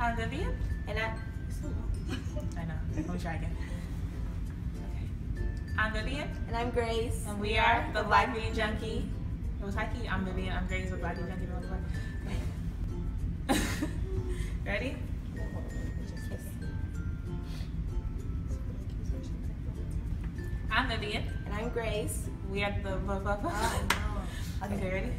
I'm Vivian. And I, I know. Let me try again. Okay. I'm Vivian. and I'm Grace. And we are the Black Beauty Junkie. It was Heike. I'm Vivian. I'm Grace with Black Beauty Junkie. Okay. Ready? I'm Vivian. And I'm Grace. We are the. Oh, no. Okay, ready?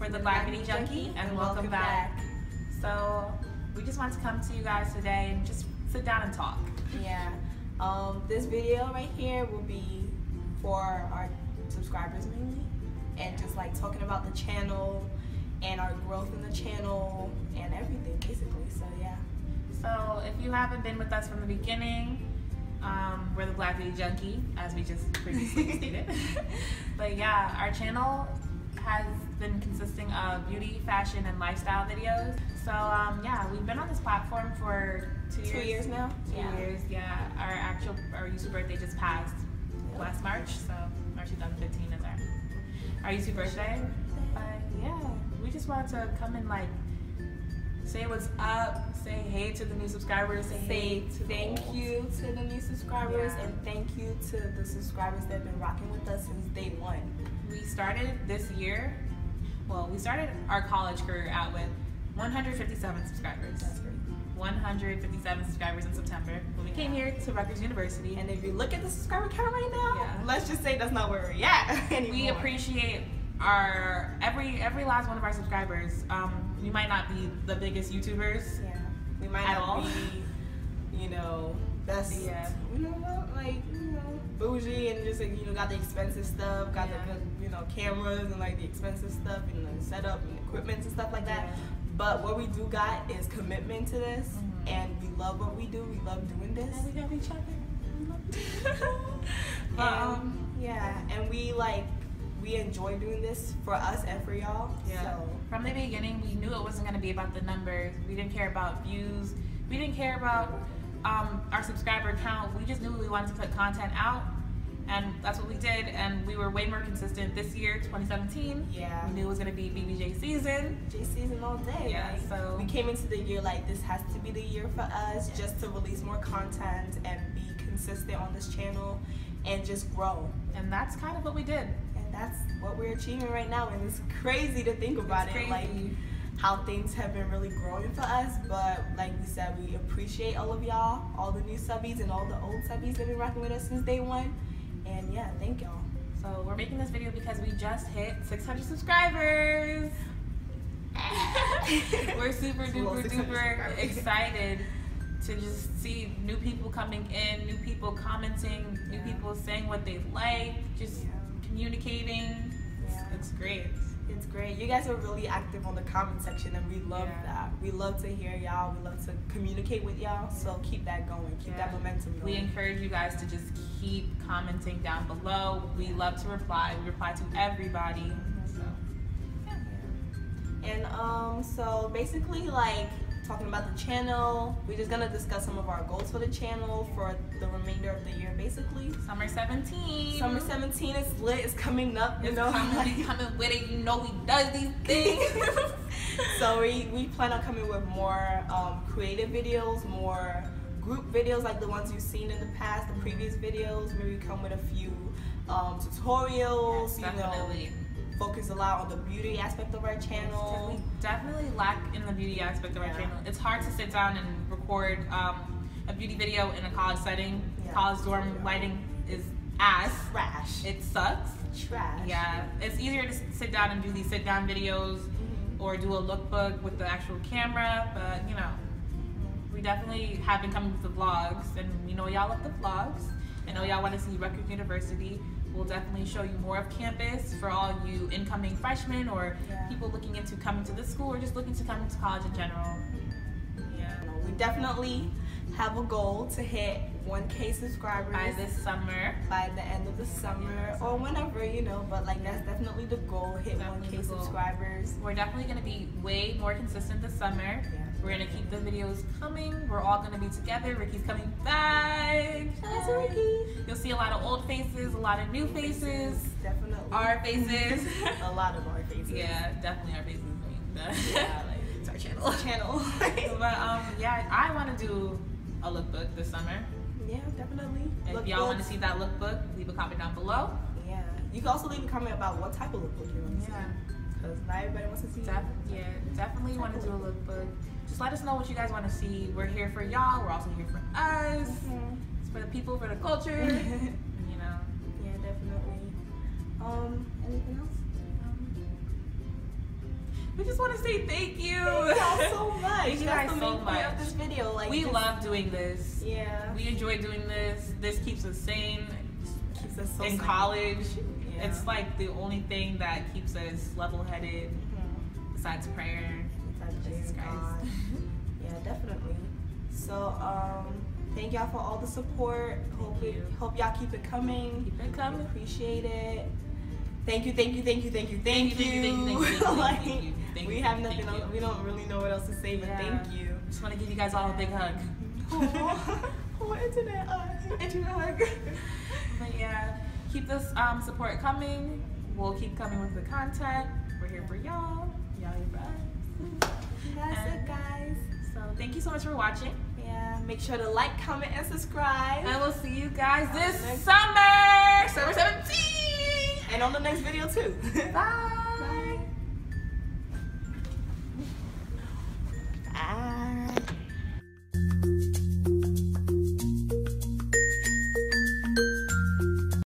We're the Black Beauty Junkie, and welcome back. So, we just want to come to you guys today and just sit down and talk. Yeah. Um, this video right here will be for our subscribers mainly, and just like talking about the channel and our growth in the channel and everything basically. So yeah. So, if you haven't been with us from the beginning, um, we're the Black Beauty Junkie, as we just previously stated. but yeah, our channel has consisting of beauty, fashion, and lifestyle videos. So um, yeah, we've been on this platform for two years. Two years now. Two Yeah. years, yeah. Our actual our YouTube birthday just passed Yep. last March, so March 2015 is our our YouTube birthday. But yeah, we just wanted to come and like say what's up, say hey to the new subscribers, say, Say hey thank you to the new subscribers Yeah. and thank you to the subscribers that have been rocking with us since day one. We started this year. Well, we started our college career out with 157 subscribers. That's great. 157 subscribers in September when we came here to Rutgers University. And if you look at the subscriber count right now, Yeah. let's just say that's not where we're at anymore. we appreciate our every every last one of our subscribers. Um, we might not be the biggest YouTubers. Yeah. We might not all. be, you know, best. Yeah. You know what? Like, you know, bougie and just like, you know, got the expensive stuff, got Yeah. the good, you know, cameras and like the expensive stuff and the setup and equipment and stuff like that. Yeah. But what we do got is commitment to this, Mhm. and we love what we do. We love doing this. And we got each other. We love each other. but um, yeah, and we like we enjoy doing this for us and for y'all. Yeah. So From the beginning, we knew it wasn't going to be about the numbers. We didn't care about views. We didn't care about um, our subscriber count. We just knew we wanted to put content out, and that's what we did. And we were way more consistent this year, 2017. yeah. We knew it was going to be BBJ season. J season all day. Yeah, like, so- we came into the year like this has to be the year for us Yes. just to release more content and be consistent on this channel and just grow. And that's kind of what we did. And that's what we're achieving right now. And it's crazy to think about It's it, like crazy. How things have been really growing for us. But like we said, we appreciate all of y'all, all the new subbies and all the old subbies that have been rocking with us since day one. And yeah, thank y'all. So we're making this video because we just hit 600 subscribers. we're super duper duper excited to just see new people coming in, new people commenting, new Yeah. people saying what they like, just Yeah. communicating. It's, it's great. It's great. You guys are really active on the comment section, and we love Yeah. that. We love to hear y'all. We love to communicate with y'all. So keep that going. Keep that momentum going. We encourage you guys to just keep commenting down below. We love to reply. We reply to everybody. So, yeah. and um, so basically, like talking about the channel, we're just gonna discuss some of our goals for the channel for the remainder of the year. Basically, Summer 17. summer 17 is lit. It's coming up. You It's know, coming, coming with it. You know we does these things. so we, we plan on coming with more um, creative videos, more group videos like the ones you've seen in the past, the previous videos. Maybe come with a few um, tutorials. you know. Focus a lot on the beauty aspect of our channel. we definitely lack in the beauty aspect of our channel. It's hard to sit down and record um, a beauty video in a college setting. Yeah. College dorm lighting is ass. Trash. It sucks. trash. Yeah, it's easier to sit down and do these sit down videos Mhm. or do a lookbook with the actual camera, but you know, we definitely have been coming with the vlogs, and we know y'all love the vlogs. I know y'all want to see Rutgers University. We'll definitely show you more of campus for all you incoming freshmen or Yeah. people looking into coming to this school or just looking to come to college in general. Yeah. We definitely have a goal to hit 1K subscribers By this summer, by the end of the summer or whenever, you know, but like that's definitely the goal, hit Definitely 1K goal. subscribers. we're definitely going to be way more consistent this summer. Yeah. We're gonna keep the videos coming. We're all gonna be together. Ricky's coming back. Shout to Ricky. You'll see a lot of old faces, a lot of new faces, Definitely. our faces. a lot of our faces. yeah, definitely our faces. Yeah, like it's our channel. channel. but um, yeah, I want to do a lookbook this summer. Yeah, definitely. If y'all want to see that lookbook, leave a comment down below. Yeah. You can also leave a comment about what type of lookbook you want to see. Yeah. Because not everybody wants to see. Def- yeah, definitely want to do a lookbook. Just let us know what you guys want to see. We're here for y'all. We're also here for us. Mhm. It's for the people, for the culture. We just want to say thank you. Thank y'all so much. Thank you guys so main point of much. this video. Like we just- love doing this. Yeah. We enjoy doing this. This keeps us sane. keeps us so In sane. college, Yeah. it's like the only thing that keeps us level-headed Mhm. besides prayer. Besides Jesus Christ. God. Yeah, definitely. So, um, thank y'all for all the support. Hope Thank you. hope y'all keep it coming. Keep it coming. Appreciate it. Thank you, thank you, thank you, thank you, thank, Thank you, thank you, thank you, thank you, thank you, thank we have nothing. else, we don't really know what else to say, but Yeah. thank you. Just want to give you guys all a big hug. oh, internet hug. Internet hug. But yeah, keep this um, support coming. We'll keep coming with the content. We're here for y'all. Y'all here for us. That's And- it, guys. So thank you so much for watching. Yeah, make sure to like, comment, and subscribe. And we'll see you guys this summer. Summer 17. And on the next video too. Bye.